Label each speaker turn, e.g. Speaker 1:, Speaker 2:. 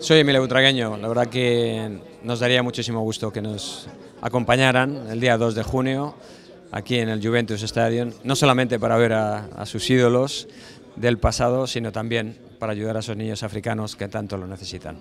Speaker 1: Soy Emilio Butragueño, la verdad que nos daría muchísimo gusto que nos acompañaran el día 2 de junio aquí en el Juventus Stadium, no solamente para ver a, a sus ídolos del pasado, sino también para ayudar a esos niños africanos que tanto lo necesitan.